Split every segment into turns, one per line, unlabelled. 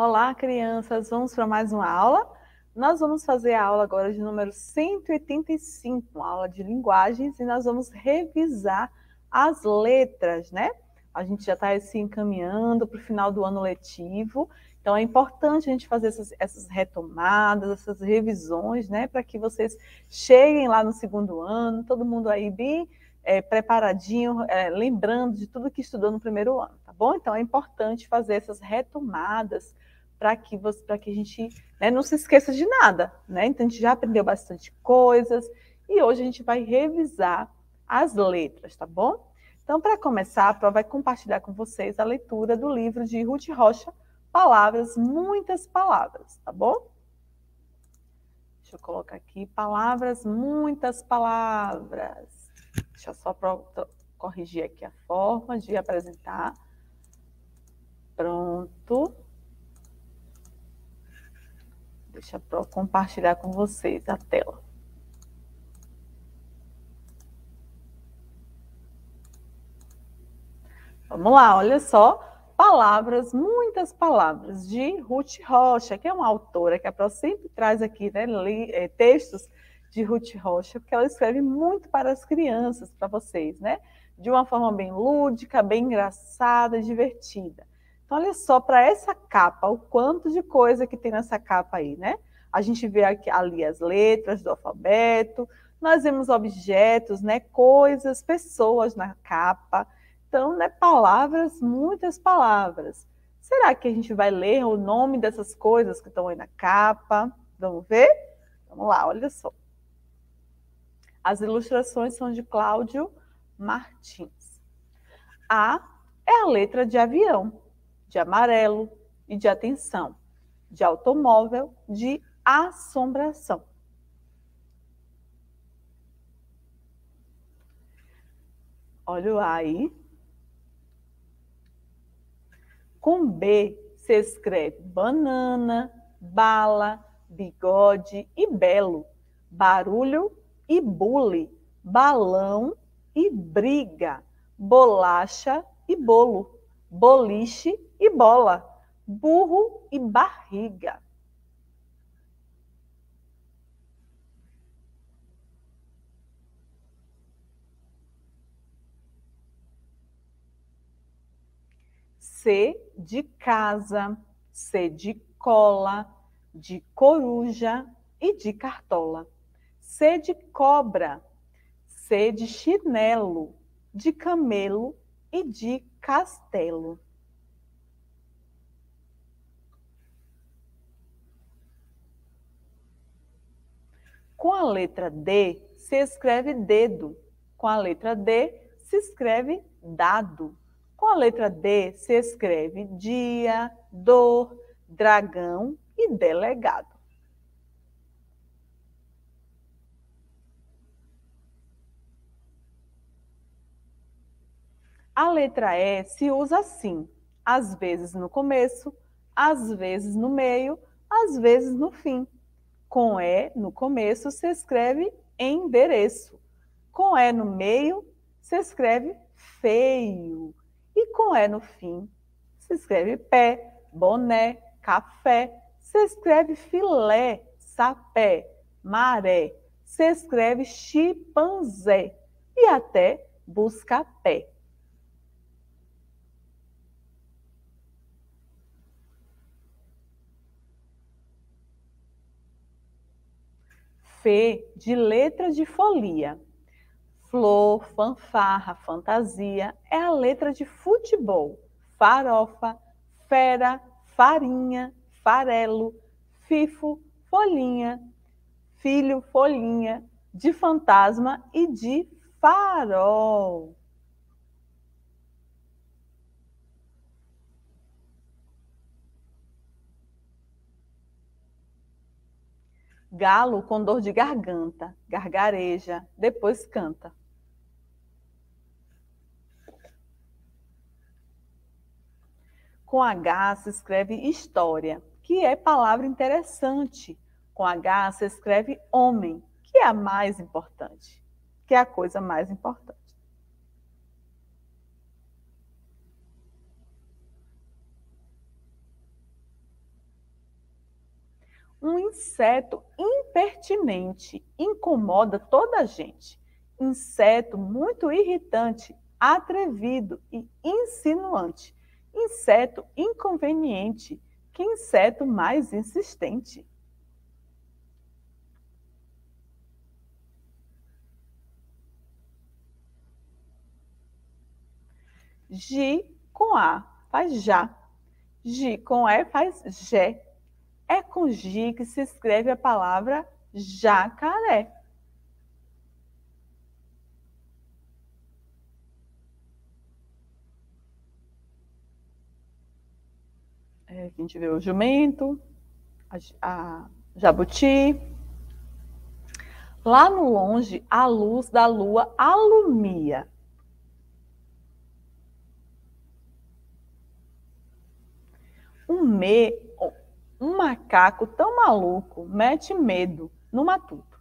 Olá, crianças! Vamos para mais uma aula? Nós vamos fazer a aula agora de número 185, uma aula de linguagens, e nós vamos revisar as letras, né? A gente já está se encaminhando para o final do ano letivo, então é importante a gente fazer essas, essas retomadas, essas revisões, né? Para que vocês cheguem lá no segundo ano, todo mundo aí bem é, preparadinho, é, lembrando de tudo que estudou no primeiro ano, tá bom? Então é importante fazer essas retomadas para que, você, que a gente né, não se esqueça de nada. Né? Então, a gente já aprendeu bastante coisas e hoje a gente vai revisar as letras, tá bom? Então, para começar, a Pro vai compartilhar com vocês a leitura do livro de Ruth Rocha, Palavras, Muitas Palavras, tá bom? Deixa eu colocar aqui, palavras, muitas palavras. Deixa eu só corrigir aqui a forma de apresentar. Pronto. Deixa eu compartilhar com vocês a tela. Vamos lá, olha só. Palavras, muitas palavras, de Ruth Rocha, que é uma autora que a Pro sempre traz aqui né, eh, textos de Ruth Rocha, porque ela escreve muito para as crianças, para vocês, né? De uma forma bem lúdica, bem engraçada, divertida. Então, olha só para essa capa, o quanto de coisa que tem nessa capa aí, né? A gente vê aqui, ali as letras do alfabeto, nós vemos objetos, né? Coisas, pessoas na capa. Então, né? Palavras, muitas palavras. Será que a gente vai ler o nome dessas coisas que estão aí na capa? Vamos ver? Vamos lá, olha só. As ilustrações são de Cláudio Martins. A é a letra de avião de amarelo e de atenção, de automóvel, de assombração. Olha o A aí. Com B se escreve banana, bala, bigode e belo, barulho e bule, balão e briga, bolacha e bolo boliche e bola, burro e barriga. C de casa, C de cola, de coruja e de cartola. C de cobra, C de chinelo, de camelo e de castelo. Com a letra D se escreve dedo. Com a letra D se escreve dado. Com a letra D se escreve dia, dor, dragão e delegado. A letra E se usa assim, às vezes no começo, às vezes no meio, às vezes no fim. Com E no começo se escreve endereço. Com E no meio se escreve feio. E com E no fim se escreve pé, boné, café. Se escreve filé, sapé, maré. Se escreve chimpanzé e até busca-pé. F de letra de folia. Flor, fanfarra, fantasia é a letra de futebol. Farofa, fera, farinha, farelo, fifo, folhinha, filho, folhinha, de fantasma e de farol. Galo com dor de garganta, gargareja, depois canta. Com H se escreve história, que é palavra interessante. Com H se escreve homem, que é a mais importante, que é a coisa mais importante. Um inseto impertinente, incomoda toda a gente. Inseto muito irritante, atrevido e insinuante. Inseto inconveniente, que inseto mais insistente. Gi com A faz já. Gi com E faz Gé. É com Gi que se escreve a palavra jacaré. É, a gente vê o jumento, a, a jabuti. Lá no longe, a luz da lua alumia. Um, me, um macaco tão maluco mete medo no matuto.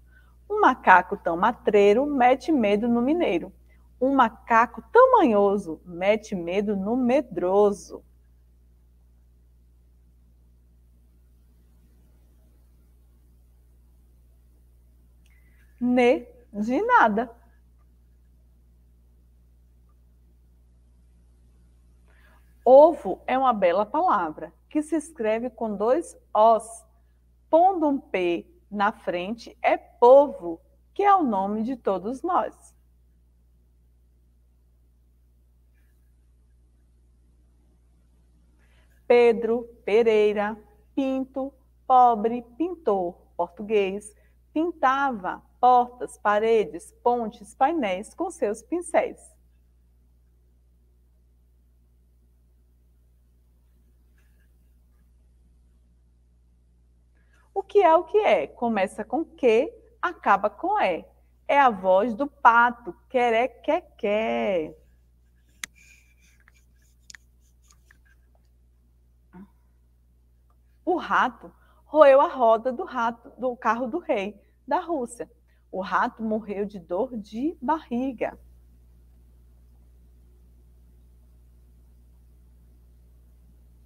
Um macaco tão matreiro mete medo no mineiro. Um macaco tão manhoso mete medo no medroso. Ne de nada. Ovo é uma bela palavra que se escreve com dois Os. Pondo um P na frente é povo, que é o nome de todos nós. Pedro, Pereira, Pinto, pobre, pintor, português, pintava portas, paredes, pontes, painéis com seus pincéis. O que é o que é? Começa com que, acaba com é. É a voz do pato, queré, quer, quer. O rato roeu a roda do rato do carro do rei da Rússia. O rato morreu de dor de barriga.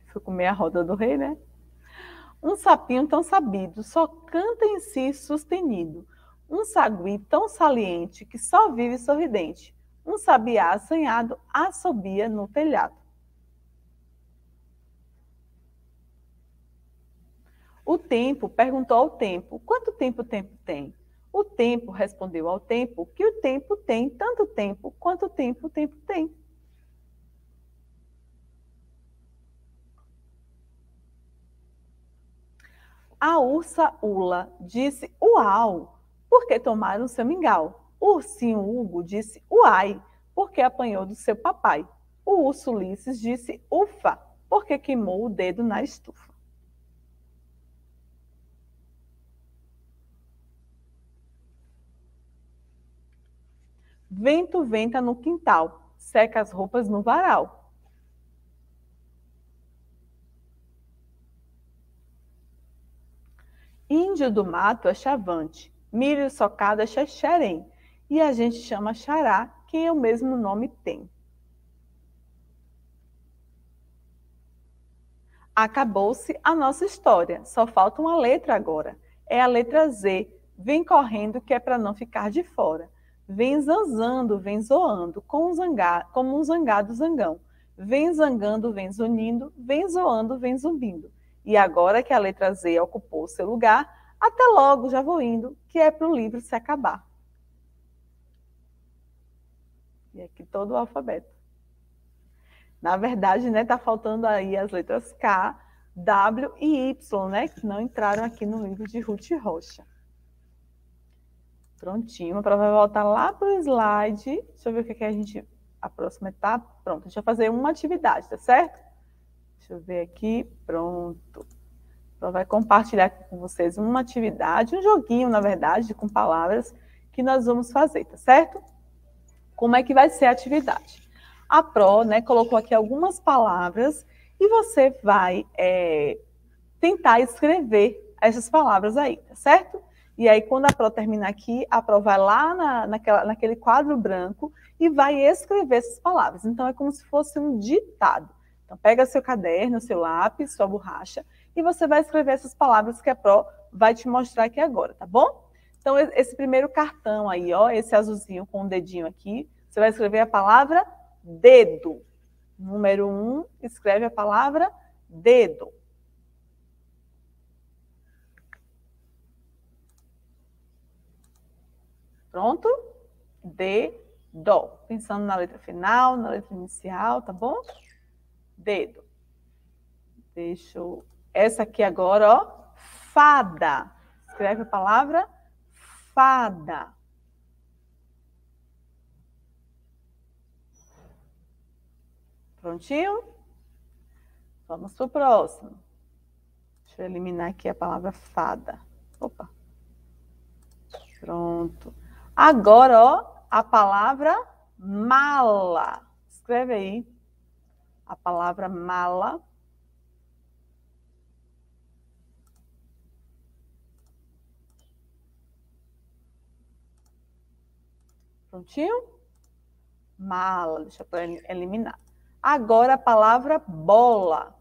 Foi comer a roda do rei, né? Um sapinho tão sabido, só canta em si sustenido. Um sagui tão saliente, que só vive sorridente. Um sabiá assanhado assobia no telhado. O tempo perguntou ao tempo: quanto tempo o tempo tem? O tempo respondeu ao tempo que o tempo tem tanto tempo quanto tempo o tempo tem. A ursa Ula disse uau, porque tomaram seu mingau. O ursinho Hugo disse uai, porque apanhou do seu papai. O urso Ulisses disse ufa, porque queimou o dedo na estufa. Vento venta no quintal, seca as roupas no varal. Índio do mato é chavante, milho socado é xerém, e a gente chama xará quem é o mesmo nome tem. Acabou-se a nossa história, só falta uma letra agora. É a letra Z. Vem correndo que é para não ficar de fora. Vem zanzando, vem zoando, como um, como um zangado zangão. Vem zangando, vem zunindo, vem zoando, vem zumbindo. E agora que a letra Z ocupou seu lugar, até logo, já vou indo, que é para o livro se acabar. E aqui todo o alfabeto. Na verdade, né, tá faltando aí as letras K, W e Y, né, que não entraram aqui no livro de Ruth Rocha. Prontinho, a prova vai voltar lá para o slide. Deixa eu ver o que, é que a gente. A próxima etapa. Pronto, deixa eu fazer uma atividade, tá certo? Deixa eu ver aqui. Pronto. Então, vai compartilhar aqui com vocês uma atividade, um joguinho, na verdade, com palavras que nós vamos fazer, tá certo? Como é que vai ser a atividade? A Pro, né, colocou aqui algumas palavras e você vai é, tentar escrever essas palavras aí, tá certo? E aí, quando a Pro terminar aqui, a Pro vai lá na, naquela, naquele quadro branco e vai escrever essas palavras. Então, é como se fosse um ditado. Então, pega seu caderno, seu lápis, sua borracha, e você vai escrever essas palavras que a Pro vai te mostrar aqui agora, tá bom? Então, esse primeiro cartão aí, ó, esse azulzinho com o um dedinho aqui, você vai escrever a palavra dedo. Número um, escreve a palavra dedo. Pronto? Dedo. Pensando na letra final, na letra inicial, tá bom? Dedo. Deixa eu... Essa aqui agora, ó. Fada. Escreve a palavra fada. Prontinho? Vamos para o próximo. Deixa eu eliminar aqui a palavra fada. Opa. Pronto. Agora, ó, a palavra mala. Escreve aí. A palavra mala. Prontinho? Mala, deixa eu eliminar. Agora a palavra bola.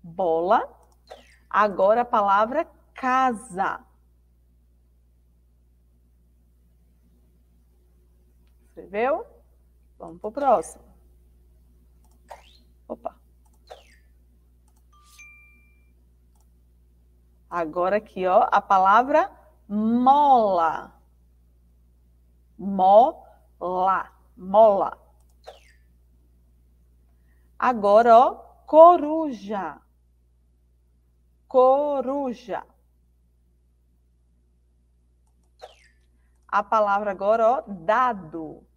Bola. Agora a palavra casa. Escreveu? Vamos para o próximo. Opa. Agora aqui, ó, a palavra mola. Mola. Mola. Agora, ó, coruja. Coruja. A palavra agora, ó, dado.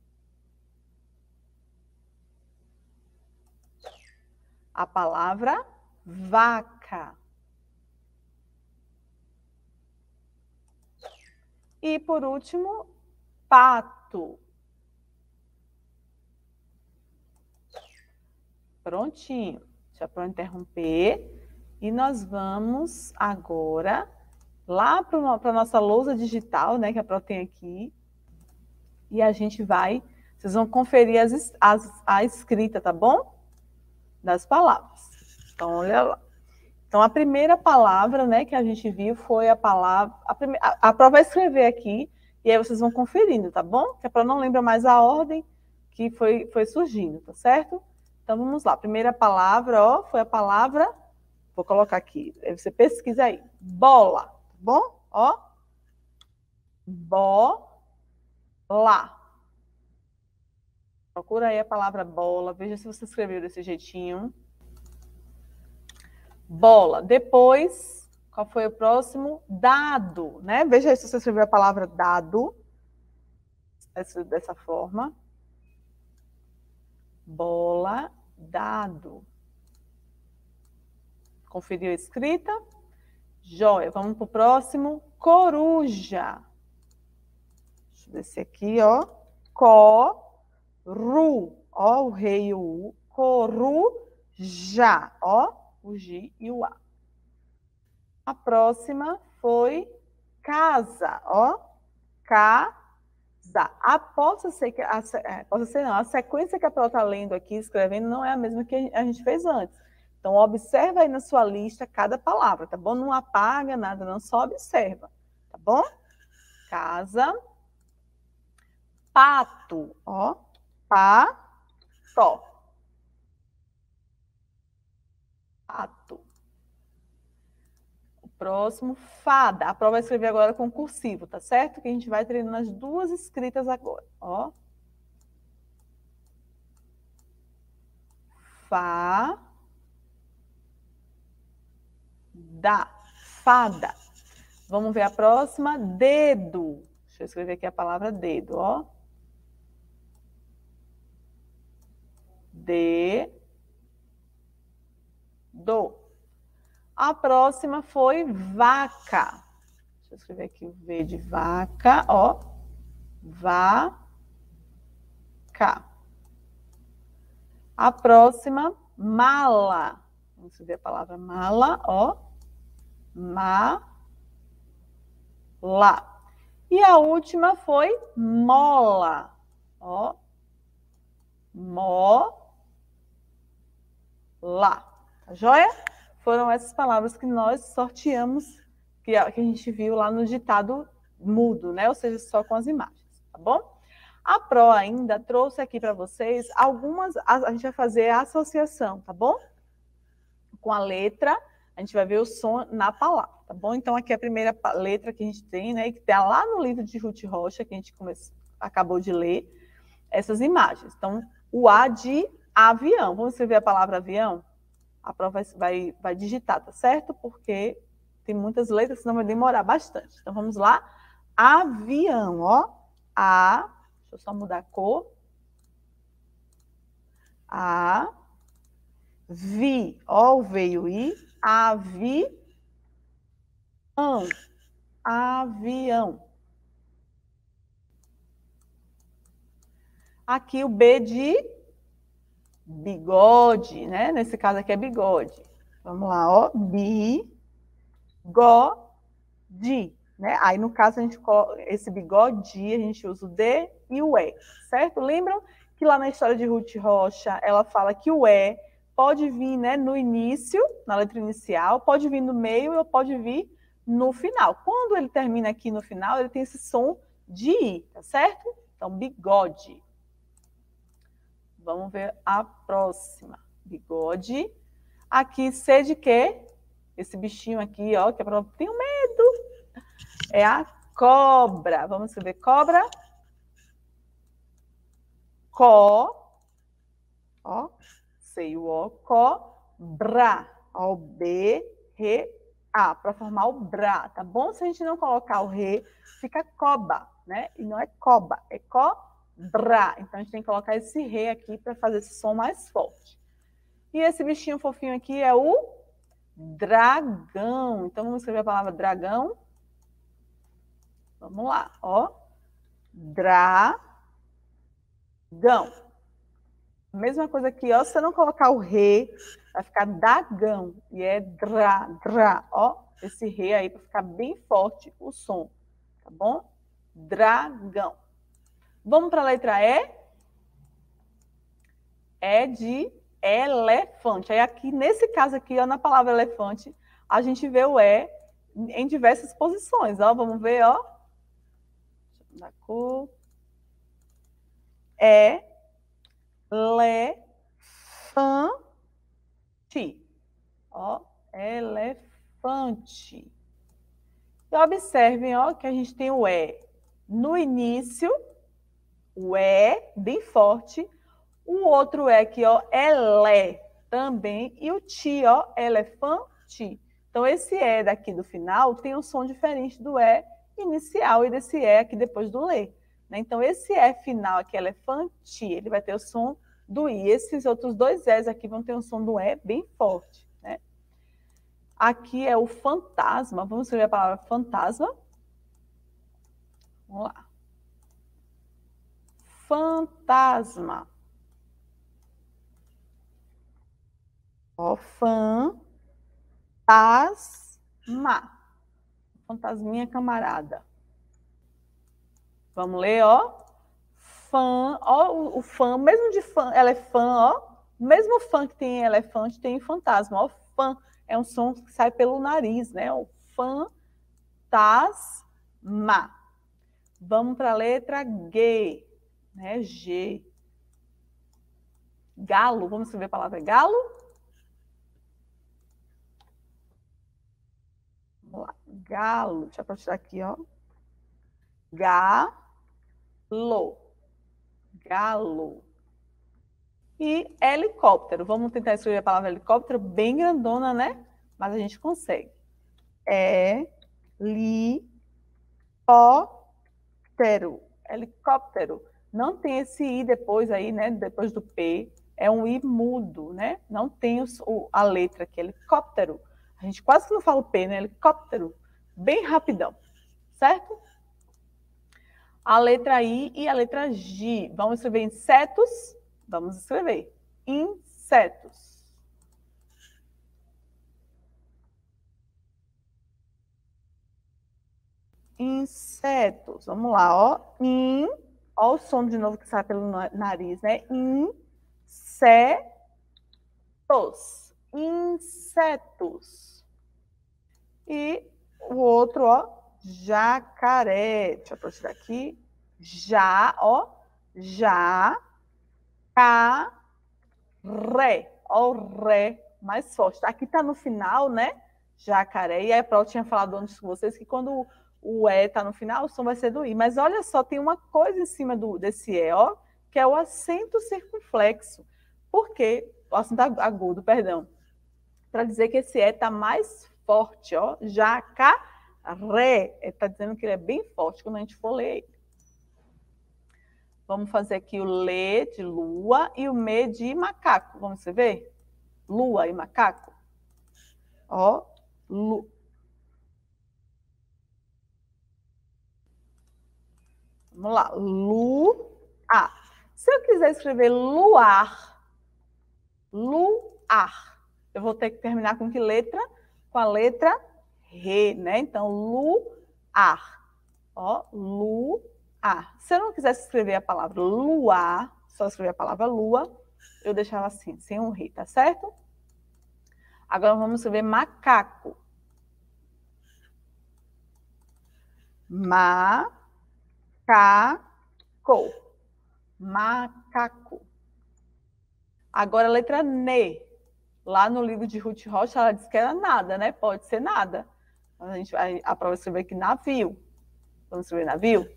A palavra vaca. E por último, pato. Prontinho. Já para interromper. E nós vamos agora lá para a nossa lousa digital, né, que a Pro tem aqui. E a gente vai, vocês vão conferir as, as, a escrita, tá bom? Das palavras. Então, olha lá. Então, a primeira palavra né, que a gente viu foi a palavra. A, prime... a, a prova vai escrever aqui, e aí vocês vão conferindo, tá bom? Que é para não lembrar mais a ordem que foi, foi surgindo, tá certo? Então, vamos lá. A primeira palavra, ó, foi a palavra. Vou colocar aqui. Aí você pesquisa aí. Bola, tá bom? Ó. Bola. Procura aí a palavra bola. Veja se você escreveu desse jeitinho bola. Depois, qual foi o próximo? Dado, né? Veja aí se você escreveu a palavra dado. Dessa, forma. Bola, dado. Conferiu a escrita? Joia. Vamos para o próximo. Coruja. Deixa eu descer aqui, ó. Coru. Ó, o rei o U. Coruja. Ó o G e o A. A próxima foi casa, ó. Casa. A, possa ser que a, é, possa ser não, a sequência que a Pro está lendo aqui, escrevendo, não é a mesma que a gente fez antes. Então, observa aí na sua lista cada palavra, tá bom? Não apaga nada, não, só observa, tá bom? Casa. Pato, ó. Pato. Pato. O próximo, fada. A prova vai escrever agora com cursivo, tá certo? Que a gente vai treinando as duas escritas agora, ó. Fa. Da. Fada. Vamos ver a próxima, dedo. Deixa eu escrever aqui a palavra dedo, ó. De do. A próxima foi vaca. Deixa eu escrever aqui o V de vaca, ó. Vaca. A próxima, mala. Vamos ver a palavra mala, ó. Mala. E a última foi mola, ó. Mola. Lá. Tá joia? Foram essas palavras que nós sorteamos, que a, que a gente viu lá no ditado mudo, né? Ou seja, só com as imagens, tá bom? A Pro ainda trouxe aqui para vocês algumas. A, a, gente vai fazer a associação, tá bom? Com a letra, a gente vai ver o som na palavra, tá bom? Então, aqui é a primeira letra que a gente tem, né? Que está lá no livro de Ruth Rocha, que a gente acabou de ler, essas imagens. Então, o A de avião. Vamos escrever a palavra avião? A Pro vai, vai, digitar, tá certo? Porque tem muitas letras, senão vai demorar bastante. Então, vamos lá. Avião, ó. A Deixa eu só mudar a cor. A, vi, ó, veio i, avi, ão, avião. Aqui o B de bigode, né? Nesse caso aqui é bigode. Vamos lá, ó, bi, go, di. Né? Aí, no caso, a gente esse bigode, a gente usa o D e o E, certo? Lembram que lá na história de Ruth Rocha, ela fala que o E pode vir né, no início, na letra inicial, pode vir no meio ou pode vir no final. Quando ele termina aqui no final, ele tem esse som de I, tá certo? Então, bigode. Vamos ver a próxima. Bigode. Aqui, C de quê? Esse bichinho aqui, ó, que é para... Tenho medo é a cobra. Vamos escrever cobra. Co. Ó. Sei o O. Cobra. Ó, B, Re, A. Para formar o bra, tá bom? Se a gente não colocar o Re, fica coba, né? E não é coba, é cobra. Então, a gente tem que colocar esse Re aqui para fazer esse som mais forte. E esse bichinho fofinho aqui é o dragão. Então, vamos escrever a palavra dragão. Vamos lá, ó. Dragão. Mesma coisa aqui, ó. Se você não colocar o re, vai ficar dagão. E é dra, dra, ó. Esse re aí para ficar bem forte o som, tá bom? Dragão. Vamos para a letra E. É de elefante. Aí aqui, nesse caso aqui, ó, na palavra elefante, a gente vê o E em diversas posições, ó. Vamos ver, ó cor. É elefante. Ó, elefante. E observem, ó, que a gente tem o E no início, o E bem forte, o outro E aqui, ó, ele também, e o ti, ó, elefante. Então, esse E daqui do final tem um som diferente do E inicial e desse E aqui depois do Lê. Né? Então, esse E final aqui, elefante, ele vai ter o som do I. Esses outros dois Es aqui vão ter um som do E bem forte. Né? Aqui é o fantasma. Vamos escrever a palavra fantasma. Vamos lá. Fantasma. Ó, fantasma fantasminha camarada. Vamos ler, ó. Fã, ó, o, o fã, mesmo de fã, ela é fã, ó. Mesmo fã que tem elefante, tem fantasma, ó. Fã é um som que sai pelo nariz, né? O fantasma. Vamos para a letra G, né? G. Galo, vamos escrever a palavra galo? Vamos lá. Galo. Deixa eu tirar aqui, ó. Galo. Galo. E helicóptero. Vamos tentar escrever a palavra helicóptero bem grandona, né? Mas a gente consegue. É li óptero. Helicóptero. Não tem esse i depois aí, né? Depois do p. É um i mudo, né? Não tem o, a letra aqui, helicóptero. A gente quase que não fala o P, né? Helicóptero. Bem rapidão, certo? A letra I e a letra G. Vamos escrever insetos? Vamos escrever insetos. Insetos. Vamos lá, ó. In. Ó o som de novo que sai pelo nariz, né? Insetos. insetos. E o outro, ó, jacaré. Deixa eu tirar aqui. Já, ó, já, ca, ré. Ó, o ré mais forte. Aqui tá no final, né? Jacaré. E a Pro tinha falado antes com vocês que quando o E tá no final, o som vai ser do I. Mas olha só, tem uma coisa em cima do, desse E, ó, que é o acento circunflexo. Por quê? O acento agudo, perdão. Para dizer que esse E tá mais forte, ó. Jacaré. Está dizendo que ele é bem forte quando a gente for ler ele. Vamos fazer aqui o Lê de lua e o Me de macaco. Vamos ver? Lua e macaco. Ó, lu. Vamos lá. Lu. Ah, se eu quiser escrever luar, luar, eu vou ter que terminar com que letra? Com a letra Re, né? Então, luar. Ó, luar. Se eu não quisesse escrever a palavra luar, só escrever a palavra lua, eu deixava assim, sem um Re, tá certo? Agora vamos escrever macaco. Macaco. Macaco. Agora a letra N. Lá no livro de Ruth Rocha, ela disse que era nada, né? Pode ser nada. A gente vai a prova escrever aqui navio. Vamos escrever navio?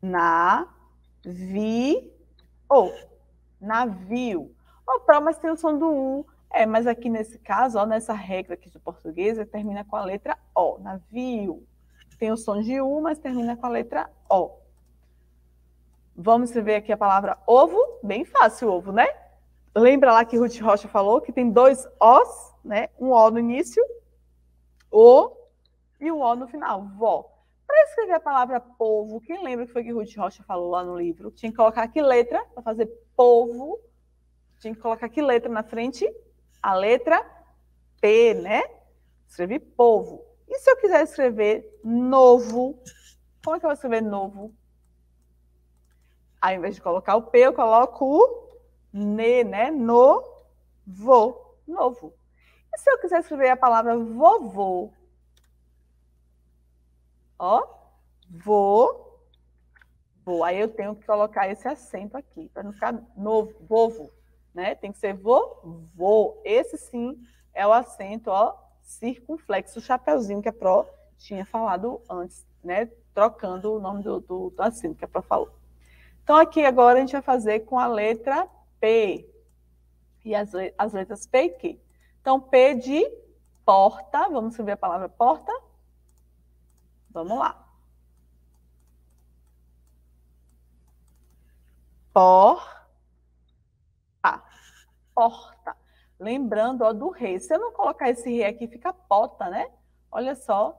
Navio. Navio. Oh, prova, mas tem o som do U. É, mas aqui nesse caso, ó, nessa regra aqui do português, termina com a letra O, navio. Tem o som de U, mas termina com a letra O. Vamos escrever aqui a palavra ovo, bem fácil ovo, né? Lembra lá que Ruth Rocha falou que tem dois Os, né? Um O no início, O, e um O no final, vó. Para escrever a palavra povo, quem lembra que foi que Ruth Rocha falou lá no livro? Tinha que colocar aqui letra para fazer povo. Tinha que colocar aqui letra na frente a letra P, né? Escrevi povo. E se eu quiser escrever novo, como é que eu vou escrever novo? Ao invés de colocar o P, eu coloco o ne, né? No, vo, novo. E se eu quiser escrever a palavra vovô? Ó, vo, vo. Aí eu tenho que colocar esse acento aqui, para não ficar novo, vovo né? Tem que ser vovô. Esse sim é o acento, ó, circunflexo, chapeuzinho que a Pro tinha falado antes, né? Trocando o nome do, do, do que a Pro falou. Então, aqui agora a gente vai fazer com a letra P. E as, as letras P e Q. Então, P de porta. Vamos escrever a palavra porta. Vamos lá. Por porta. Lembrando ó, do rei. Se eu não colocar esse rei aqui, fica pota, né? Olha só.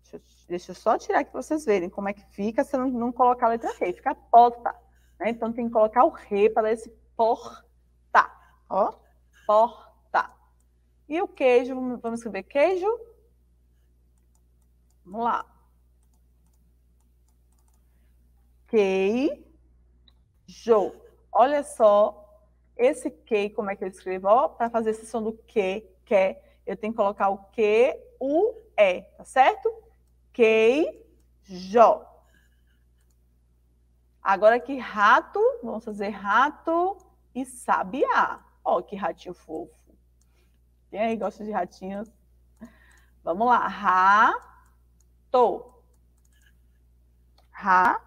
Deixa eu, deixa eu só tirar aqui para vocês verem como é que fica se eu não, não colocar a letra rei. Fica pota. Né? Então tem que colocar o rei para dar esse porta. Ó, porta. E o queijo, vamos escrever queijo? Vamos lá. Queijo. Olha só esse que, como é que eu escrevo? Para fazer esse som do que, que, eu tenho que colocar o que, o é, tá certo? Que, jo. Agora aqui, rato, vamos fazer rato e sabiá. Ó, que ratinho fofo. Quem aí gosta de ratinhos? Vamos lá, rato. Rato.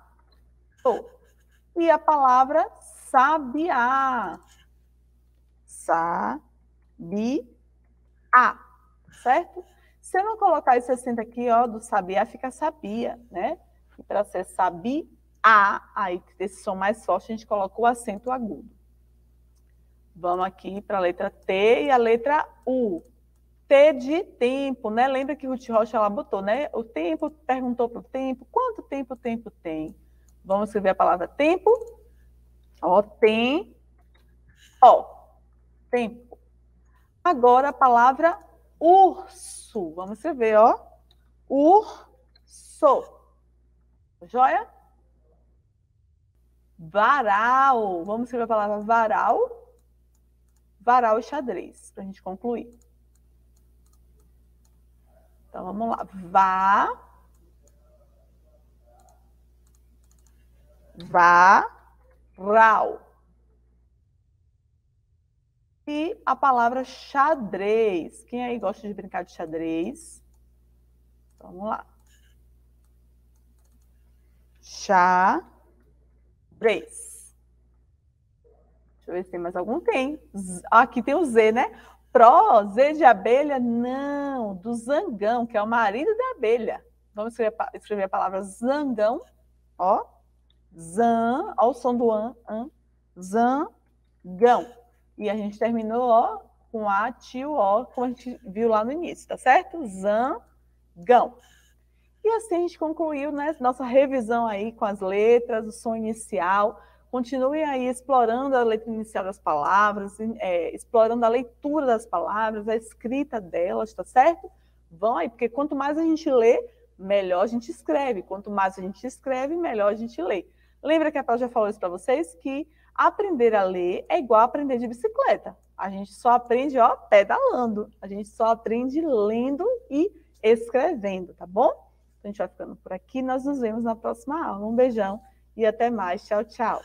E a palavra sabiá sabiá, certo? Se eu não colocar esse acento aqui, ó, do sabiá, fica sabia, né? Para ser sabiá, aí esse som mais forte, a gente coloca o acento agudo. Vamos aqui para a letra T e a letra U. T de tempo, né? Lembra que Ruth Rocha ela botou, né? O tempo, perguntou para o tempo, quanto tempo o tempo tem? Vamos escrever a palavra tempo. Ó, tem, ó, tempo. Agora a palavra urso. Vamos escrever, ó. Urso. Joia? Varal. Vamos escrever a palavra varal. varal e xadrez, para a gente concluir. Então, vamos lá. Vá. Varal. E a palavra xadrez. Quem aí gosta de brincar de xadrez? Vamos lá. Xadrez. Deixa eu ver se tem mais algum. Tem. Aqui tem o Z, né? Pró, Z de abelha? Não, do zangão, que é o marido da abelha. Vamos escrever, escrever a palavra zangão. Ó. Zan, ó o som do an, an. Zangão. E a gente terminou, ó, com A, tio, ó, como a gente viu lá no início, tá certo? Zangão. E assim a gente concluiu né, nossa revisão aí com as letras, o som inicial. Continue aí explorando a letra inicial das palavras, é, explorando a leitura das palavras, a escrita delas, tá certo? Vão aí, porque quanto mais a gente lê, melhor a gente escreve. Quanto mais a gente escreve, melhor a gente lê. Lembra que a Paula já falou isso para vocês? Que aprender a ler é igual aprender de bicicleta. A gente só aprende, ó, pedalando. A gente só aprende lendo e escrevendo, tá bom? a gente vai ficando por aqui. Nós nos vemos na próxima aula. Um beijão e até mais. Tchau, tchau.